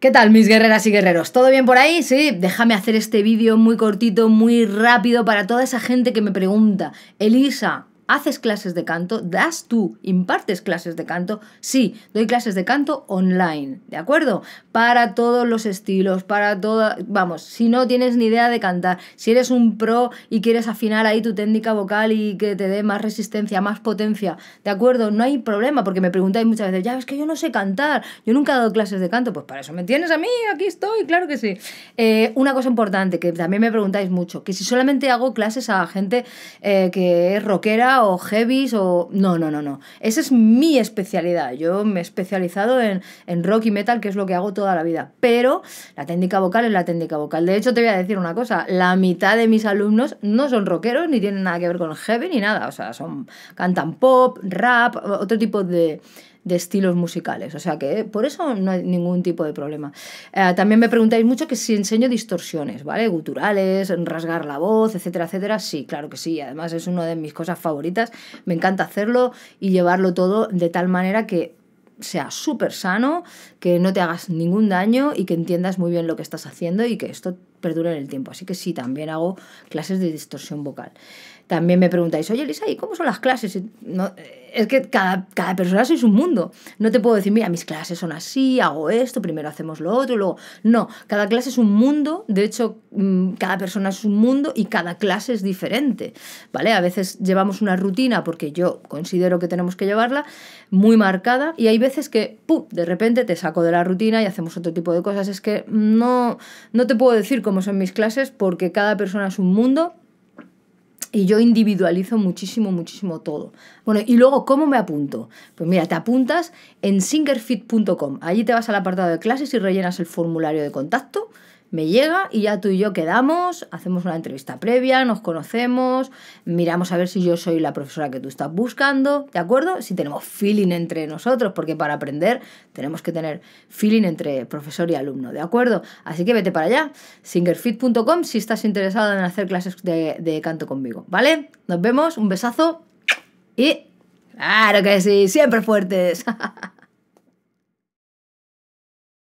¿Qué tal mis guerreras y guerreros? ¿Todo bien por ahí? Sí, déjame hacer este vídeo muy cortito, muy rápido para toda esa gente que me pregunta, Elisa, ¿Haces clases de canto? ¿Das tú? ¿Impartes clases de canto? Sí, doy clases de canto online, ¿de acuerdo? Para todos los estilos, para todo... Vamos, si no tienes ni idea de cantar, si eres un pro y quieres afinar ahí tu técnica vocal y que te dé más resistencia, más potencia, ¿de acuerdo? No hay problema, porque me preguntáis muchas veces, ya, es que yo no sé cantar, yo nunca he dado clases de canto, pues para eso me tienes a mí, aquí estoy, claro que sí. Eh, una cosa importante, que también me preguntáis mucho, que si solamente hago clases a gente eh, que es rockera, o heavies o... No, no, no, no. Esa es mi especialidad. Yo me he especializado en, en rock y metal, que es lo que hago toda la vida. Pero la técnica vocal es la técnica vocal. De hecho, te voy a decir una cosa. La mitad de mis alumnos no son rockeros, ni tienen nada que ver con heavy, ni nada. O sea, son cantan pop, rap, otro tipo de de estilos musicales. O sea que por eso no hay ningún tipo de problema. Eh, también me preguntáis mucho que si enseño distorsiones, ¿vale? Guturales, rasgar la voz, etcétera, etcétera. Sí, claro que sí. Además es una de mis cosas favoritas. Me encanta hacerlo y llevarlo todo de tal manera que sea súper sano, que no te hagas ningún daño y que entiendas muy bien lo que estás haciendo y que esto perdure en el tiempo. Así que sí, también hago clases de distorsión vocal. También me preguntáis, oye Lisa, ¿y cómo son las clases? No, es que cada, cada persona es un mundo. No te puedo decir, mira, mis clases son así, hago esto, primero hacemos lo otro, luego... No, cada clase es un mundo, de hecho, mm, cada persona es un mundo y cada clase es diferente, ¿vale? A veces llevamos una rutina, porque yo considero que tenemos que llevarla, muy marcada, y hay veces que, ¡pum!, de repente te saco de la rutina y hacemos otro tipo de cosas. Es que no, no te puedo decir cómo son mis clases, porque cada persona es un mundo y yo individualizo muchísimo, muchísimo todo. Bueno, y luego, ¿cómo me apunto? Pues mira, te apuntas en singerfit.com. Allí te vas al apartado de clases y rellenas el formulario de contacto me llega y ya tú y yo quedamos, hacemos una entrevista previa, nos conocemos, miramos a ver si yo soy la profesora que tú estás buscando, ¿de acuerdo? Si tenemos feeling entre nosotros, porque para aprender tenemos que tener feeling entre profesor y alumno, ¿de acuerdo? Así que vete para allá, singerfit.com si estás interesado en hacer clases de, canto conmigo, ¿vale? Nos vemos, un besazo y... Claro que sí, siempre fuertes.